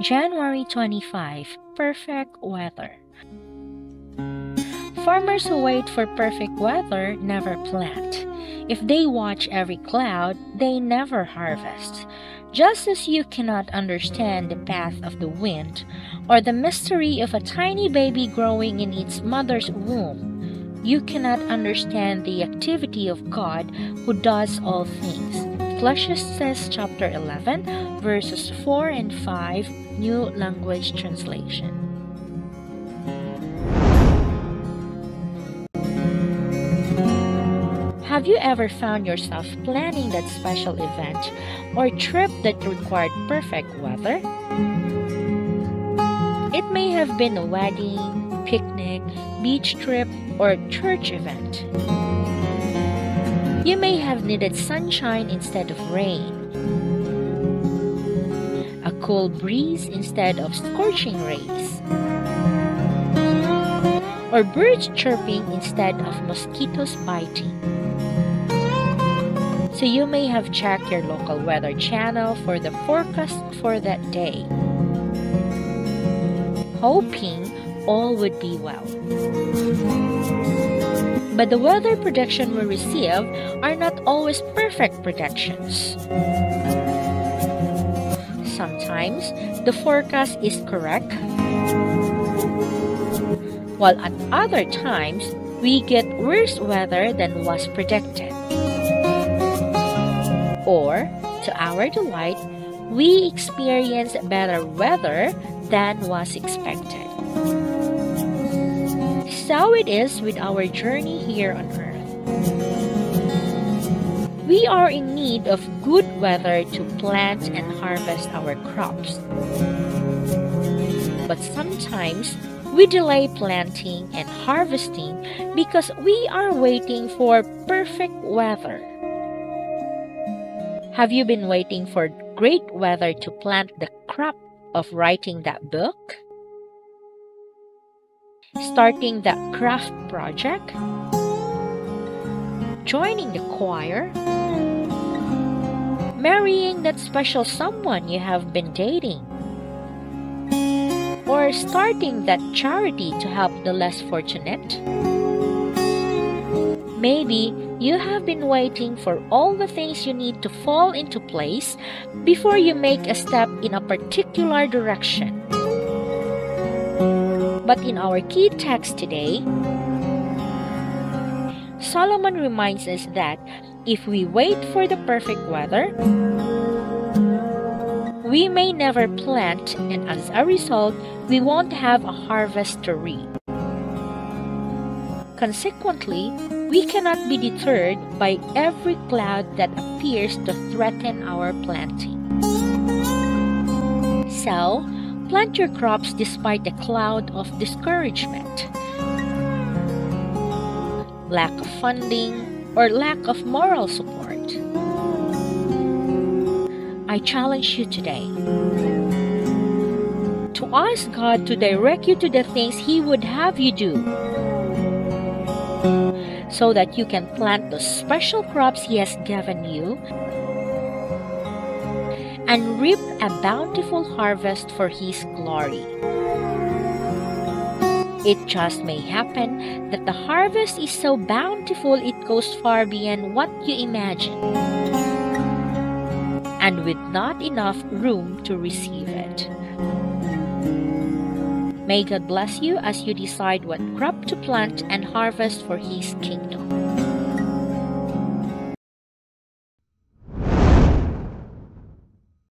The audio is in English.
January 25 Perfect Weather. Farmers who wait for perfect weather never plant. If they watch every cloud, they never harvest. Just as you cannot understand the path of the wind or the mystery of a tiny baby growing in its mother's womb, you cannot understand the activity of God who does all things. Ecclesiastes chapter 11, verses 4 and 5, New Living Translation. Have you ever found yourself planning that special event or trip that required perfect weather? It may have been a wedding, picnic, beach trip, or church event. You may have needed sunshine instead of rain, cool breeze instead of scorching rays, or birds chirping instead of mosquitoes biting so you may have checked your local weather channel for the forecast for that day, hoping all would be well. But the weather prediction we receive are not always perfect predictions. Sometimes the forecast is correct, while at other times we get worse weather than was predicted or, to our delight, we experience better weather than was expected. So it is with our journey here on earth. We are in need of good weather to plant and harvest our crops. But sometimes we delay planting and harvesting because we are waiting for perfect weather. Have you been waiting for great weather to plant the crop of writing that book? Starting that craft project? Joining the choir? Marrying that special someone you have been dating? Or starting that charity to help the less fortunate? Maybe you have been waiting for all the things you need to fall into place before you make a step in a particular direction. But in our key text today, Solomon reminds us that if we wait for the perfect weather, we may never plant, and as a result, we won't have a harvest to reap. Consequently, we cannot be deterred by every cloud that appears to threaten our planting. So, plant your crops despite the cloud of discouragement, lack of funding, or lack of moral support. I challenge you today to ask God to direct you to the things He would have you do so that you can plant the special crops He has given you and reap a bountiful harvest for His glory. It just may happen that the harvest is so bountiful it goes far beyond what you imagine, and with not enough room to receive it. May God bless you as you decide what crop to plant and harvest for His kingdom.